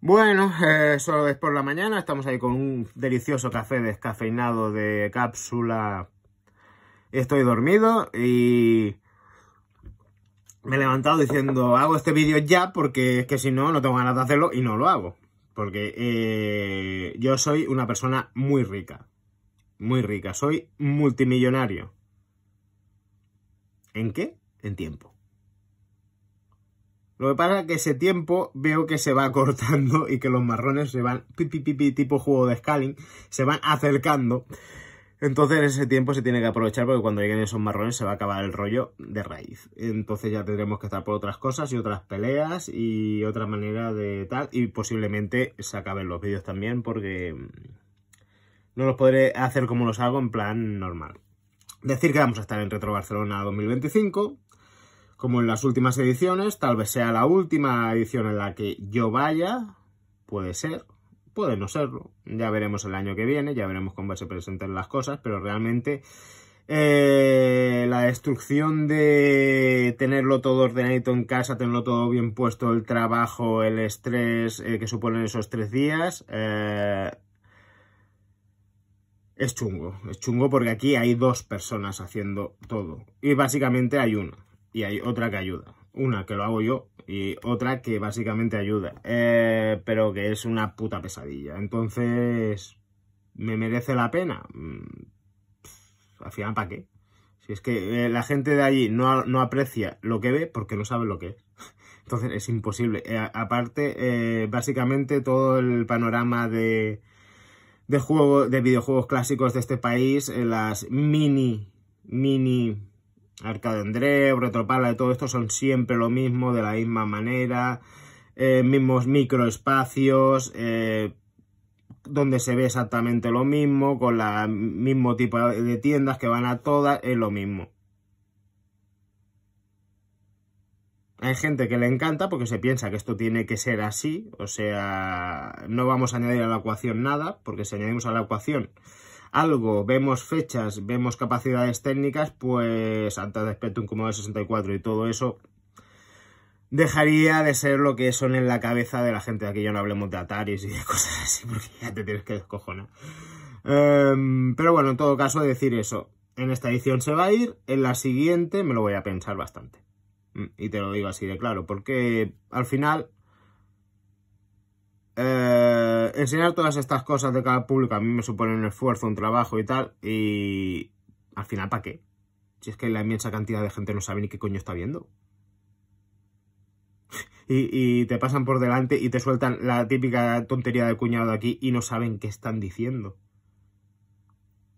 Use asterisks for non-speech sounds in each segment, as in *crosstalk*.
Bueno, eso es por la mañana, estamos ahí con un delicioso café descafeinado de cápsula. Estoy dormido y me he levantado diciendo hago este vídeo ya porque es que si no, no tengo ganas de hacerlo y no lo hago. Porque eh, yo soy una persona muy rica, muy rica, soy multimillonario. ¿En qué? En tiempo. Lo que pasa es que ese tiempo veo que se va cortando y que los marrones se van, pipi, pipi, tipo juego de scaling, se van acercando. Entonces ese tiempo se tiene que aprovechar porque cuando lleguen esos marrones se va a acabar el rollo de raíz. Entonces ya tendremos que estar por otras cosas y otras peleas y otra manera de tal. Y posiblemente se acaben los vídeos también porque no los podré hacer como los hago en plan normal. Decir que vamos a estar en Retro Barcelona 2025 como en las últimas ediciones, tal vez sea la última edición en la que yo vaya, puede ser, puede no serlo, ya veremos el año que viene, ya veremos cómo se presenten las cosas, pero realmente eh, la destrucción de tenerlo todo ordenadito en casa, tenerlo todo bien puesto, el trabajo, el estrés eh, que suponen esos tres días, eh, es chungo, es chungo porque aquí hay dos personas haciendo todo y básicamente hay una y hay otra que ayuda. Una que lo hago yo y otra que básicamente ayuda. Eh, pero que es una puta pesadilla. Entonces, ¿me merece la pena? Mm, al final, ¿para qué? Si es que eh, la gente de allí no, no, aprecia lo que ve porque no sabe lo que es. *laughs* Entonces es imposible. Eh, aparte, básicamente todo el panorama de, de, de videojuegos clásicos de este país, las mini, mini Arcade André, Retropala, todo esto son siempre lo mismo, de la misma manera, eh, mismos microespacios, eh, donde se ve exactamente lo mismo, con el mismo tipo de tiendas que van a todas, es lo mismo. Hay gente que le encanta porque se piensa que esto tiene que ser así, o sea, no vamos a añadir a la ecuación nada, porque si añadimos a la ecuación algo, vemos fechas, vemos capacidades técnicas, pues antes de Spectrum como de 64 y todo eso dejaría de ser lo que son en la cabeza de la gente. Aquí ya no hablemos de Ataris y de *laughs* cosas así, porque ya te tienes que descojonar. Em, pero bueno, en todo caso, decir eso. En esta edición se va a ir, en la siguiente me lo voy a pensar bastante. Mm, y te lo digo así de claro, porque al final eh, enseñar todas estas cosas de cada público a mí me supone un esfuerzo, un trabajo y tal. Y al final, ¿para qué? Si es que la inmensa cantidad de gente no sabe ni qué coño está viendo. *laughs* y, te pasan por delante y te sueltan la típica tontería de cuñado de aquí y no saben qué están diciendo.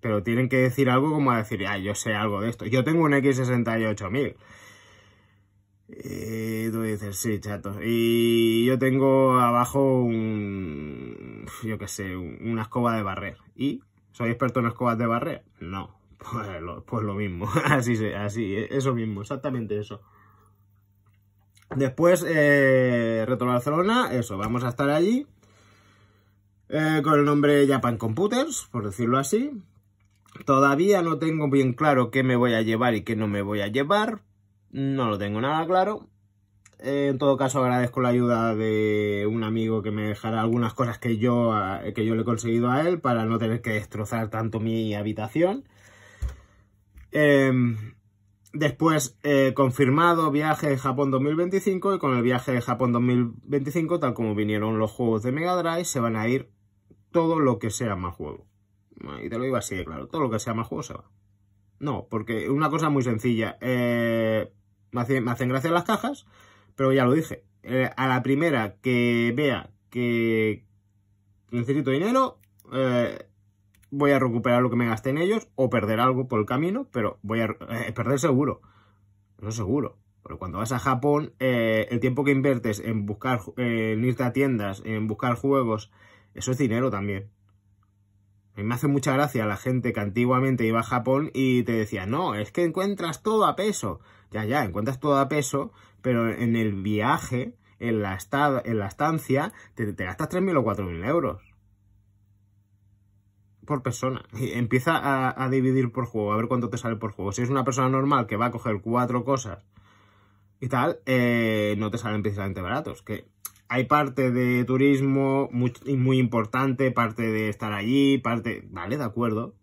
Pero tienen que decir algo como a decir, ah, yo sé algo de esto. Yo tengo un X68000. Y tú dices, sí, chato. Y yo tengo abajo un, yo qué sé, una escoba de barrer. ¿Y? ¿Soy experto en escobas de barrer? No. *laughs* Pues lo, pues lo mismo. *laughs* así, así, eso mismo, exactamente eso. Después, eh, Retro Barcelona, eso, vamos a estar allí. Eh, con el nombre Japan Computers, por decirlo así. Todavía no tengo bien claro qué me voy a llevar y qué no me voy a llevar, no lo tengo nada claro. en todo caso agradezco la ayuda de un amigo que me dejará algunas cosas que yo, que yo le he conseguido a él para no tener que destrozar tanto mi habitación. Em, después, eh, confirmado viaje de Japón 2025 y con el viaje de Japón 2025, tal como vinieron los juegos de Mega Drive, se van a ir todo lo que sea más juego. Y te lo digo así claro, todo lo que sea más juego se va. No, porque una cosa muy sencilla. Eh, me, hacen gracia las cajas, pero ya lo dije. Eh, a la primera que vea que necesito dinero, eh, voy a recuperar lo que me gasté en ellos o perder algo por el camino, pero voy a eh, perder seguro. Eso seguro. Porque cuando vas a Japón, el tiempo que inviertes en buscar, en irte a tiendas, en buscar juegos, eso es dinero también. A mí me hace mucha gracia la gente que antiguamente iba a Japón y te decía, no, es que encuentras todo a peso. Ya, ya, encuentras todo a peso, pero en el viaje, en la, en la estancia, te, gastas 3.000 o 4.000 euros. Por persona. Y empieza a, dividir por juego, a ver cuánto te sale por juego. Si es una persona normal que va a coger cuatro cosas y tal, eh, no te salen precisamente baratos. Que hay parte de turismo muy, importante, parte de estar allí, parte... Vale, de acuerdo.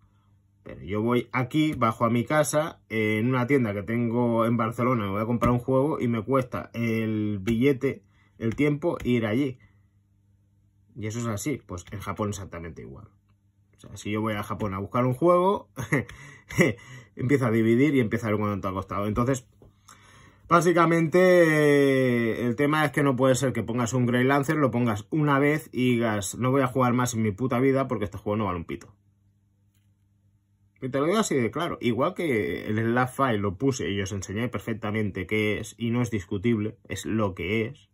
Pero yo voy aquí, bajo a mi casa, en una tienda que tengo en Barcelona, me voy a comprar un juego y me cuesta el billete, el tiempo, ir allí. Y eso es así, pues en Japón exactamente igual. O sea, si yo voy a Japón a buscar un juego, *laughs* empiezo a dividir y empiezo a ver cuánto ha costado. Entonces, básicamente, eh, el tema es que no puede ser que pongas un Grey Lancer, lo pongas una vez y digas, no voy a jugar más en mi puta vida porque este juego no vale un pito. Y te lo digo así de claro. Igual que el File lo puse y os enseñé perfectamente qué es y no es discutible, es lo que es.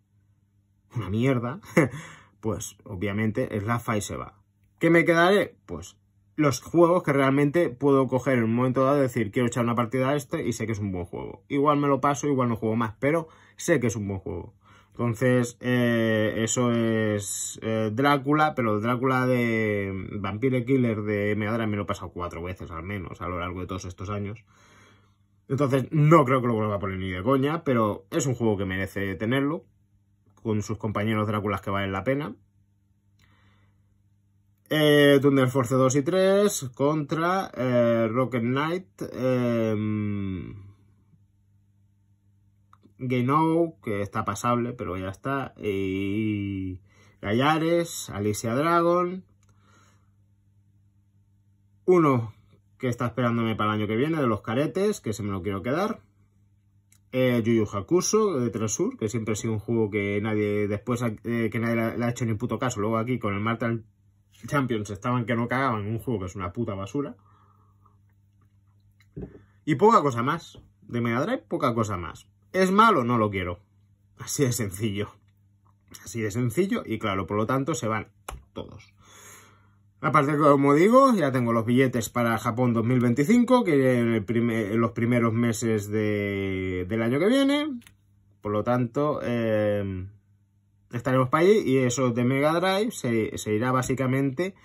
Una mierda. *laughs* pues obviamente el Slap File se va. ¿Qué me quedaré? Pues los juegos que realmente puedo coger en un momento dado y decir quiero echar una partida a este y sé que es un buen juego. Igual me lo paso, igual no juego más, pero sé que es un buen juego. Entonces, eh, eso es eh, Drácula, pero Drácula de Vampire Killer de Mega me lo he pasado cuatro veces al menos a lo largo de todos estos años. Entonces, no creo que lo vuelva a poner ni de coña, pero es un juego que merece tenerlo, con sus compañeros Dráculas que valen la pena. Eh, Thunder Force 2 y 3 contra eh, Rocket Knight. Eh, que está pasable, pero ya está. Y Gallares, Alicia Dragon. Uno que está esperándome para el año que viene, de los caretes, que se me lo quiero quedar. Eh, Yu Yu Hakusho de Tresur, que siempre ha sido un juego que nadie, después eh, que nadie le ha hecho ni puto caso. Luego aquí con el Martel Champions estaban que no cagaban un juego que es una puta basura. Y poca cosa más. De Mega Drive, poca cosa más. ¿Es malo? No lo quiero. Así de sencillo. Así de sencillo y claro, por lo tanto se van todos. Aparte, como digo, ya tengo los billetes para Japón 2025, que en, los primeros meses del año que viene. Por lo tanto, eh, estaremos para allí y eso de Mega Drive se, irá básicamente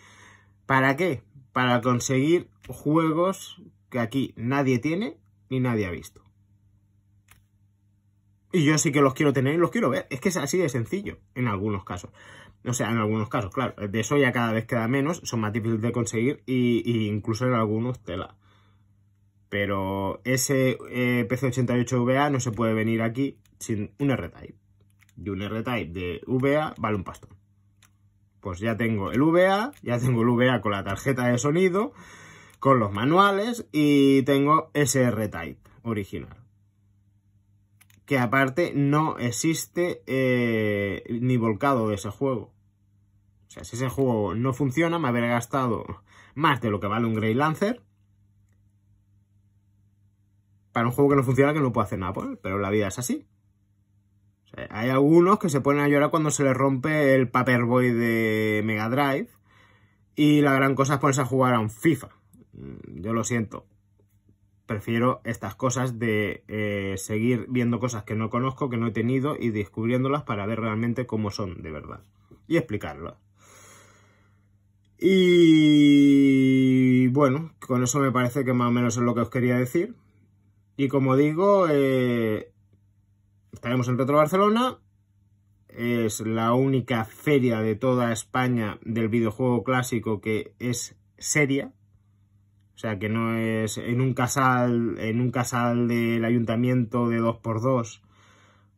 ¿para qué? Para conseguir juegos que aquí nadie tiene ni nadie ha visto. Y yo sí que los quiero tener y los quiero ver. Es que es así de sencillo, en algunos casos. O sea, en algunos casos, claro. De eso ya cada vez queda menos, son más difíciles de conseguir y, incluso en algunos tela. Pero ese eh, PC88VA no se puede venir aquí sin un R-Type y un R-Type de VA vale un pastón. Pues ya tengo el VA, ya tengo el VA con la tarjeta de sonido, con los manuales y tengo ese R-Type original. Que aparte no existe eh, ni volcado de ese juego. O sea, si ese juego no funciona, me habría gastado más de lo que vale un Grey Lancer. Para un juego que no funciona, que no puedo hacer nada por él, pero la vida es así. Hay algunos que se ponen a llorar cuando se les rompe el Paperboy de Mega Drive. Y la gran cosa es ponerse a jugar a un FIFA. Mm, yo lo siento. Prefiero estas cosas de eh, seguir viendo cosas que no conozco, que no he tenido y descubriéndolas para ver realmente cómo son de verdad. Y explicarlas. Y bueno, con eso me parece que más o menos es lo que os quería decir. Y como digo, eh, estaremos en Retro Barcelona. Es la única feria de toda España del videojuego clásico que es seria. O sea, que no es en un casal, en un casal del ayuntamiento de 2x2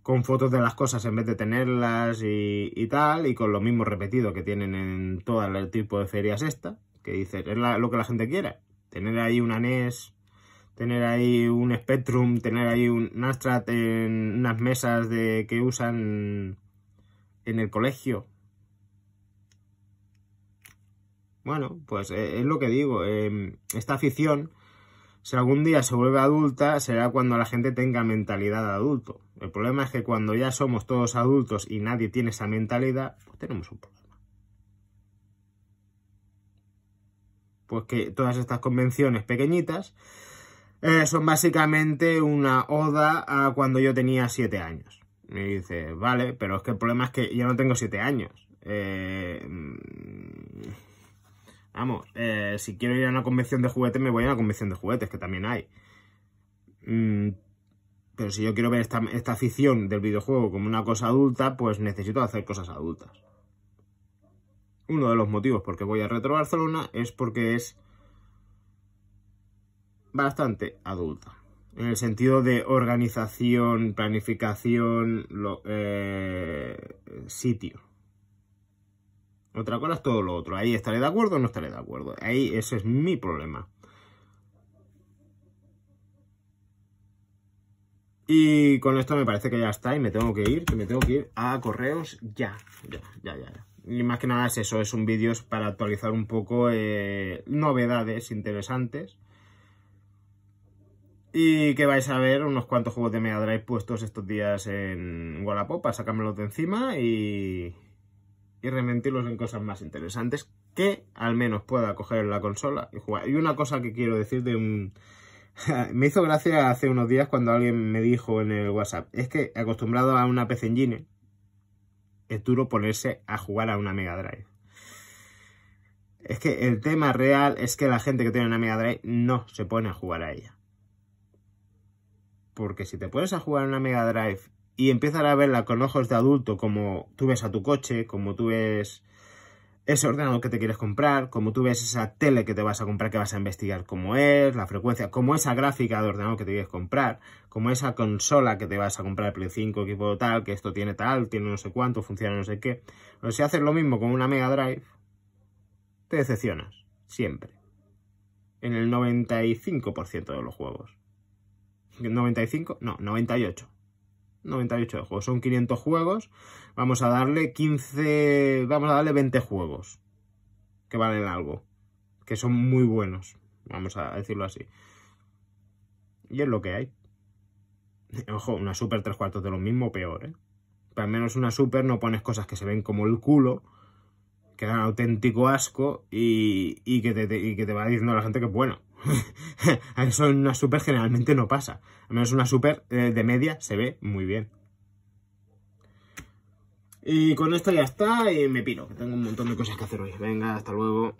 con fotos de las cosas en vez de tenerlas y, tal, y con lo mismo repetido que tienen en todo el tipo de ferias esta, que dice, es lo que la gente quiere, tener ahí una NES tener ahí un Spectrum, tener ahí un Astrat en unas mesas de que usan en el colegio. Bueno, pues eh, es lo que digo, em, esta afición, si algún día se vuelve adulta, será cuando la gente tenga mentalidad de adulto. El problema es que cuando ya somos todos adultos y nadie tiene esa mentalidad, pues tenemos un problema. Pues que todas estas convenciones pequeñitas eh, son básicamente una oda a cuando yo tenía 7 años. Me dice, vale, pero es que el problema es que yo no tengo 7 años. Eh, mm, vamos, eh, si quiero ir a una convención de juguetes, me voy a una convención de juguetes, que también hay. Mm, Pero si yo quiero ver esta, esta afición del videojuego como una cosa adulta, pues necesito hacer cosas adultas. Uno de los motivos por qué voy a Retro Barcelona es porque es bastante adulta. En el sentido de organización, planificación, lo, eh, sitio. Otra cosa es todo lo otro. Ahí estaré de acuerdo o no estaré de acuerdo. Ahí ese es mi problema. Y con esto me parece que ya está y me tengo que ir, que me tengo que ir a correos ya, ya, ya, ya. Y más que nada es eso, es un vídeo para actualizar un poco eh, novedades interesantes. Y que vais a ver unos cuantos juegos de Mega Drive puestos estos días en Wallapop para de encima y, y reinventirlos en cosas más interesantes que al menos pueda coger la consola y jugar. Y una cosa que quiero decir de un... *laughs* me hizo gracia hace unos días cuando alguien me dijo en el WhatsApp, es que acostumbrado a una PC Engine, es duro ponerse a jugar a una Mega Drive. Es que el tema real es que la gente que tiene una Mega Drive no se pone a jugar a ella. Porque si te pones a jugar a una Mega Drive y empiezas a verla con ojos de adulto, como tú ves a tu coche, como tú ves ese ordenador que te quieres comprar, como tú ves esa tele que te vas a comprar que vas a investigar cómo es, la frecuencia, como esa gráfica de ordenador que te quieres comprar, como esa consola que te vas a comprar Play 5, equipo tal, que esto tiene tal, tiene no sé cuánto, funciona no sé qué. Pero si haces lo mismo con una Mega Drive, te decepcionas, siempre. En el 95% de los juegos. ¿95? No, 98. 98 juegos. Son 500 juegos. Vamos a darle 15... Vamos a darle 20 juegos. Que valen algo. Que son muy buenos. Vamos a decirlo así. Y es lo que hay. *laughs* Ojo, una Super 3 cuartos de lo mismo, peor, ¿eh? Pero al menos una Super no pones cosas que se ven como el culo, que dan auténtico asco y, y, que te, y que te va diciendo la gente que es bueno. *laughs* Eso en una super generalmente no pasa. Al menos una super eh, de media se ve muy bien. Y con esto ya está y me piro, tengo un montón de cosas que hacer hoy. Venga, hasta luego.